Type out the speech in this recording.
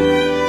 Música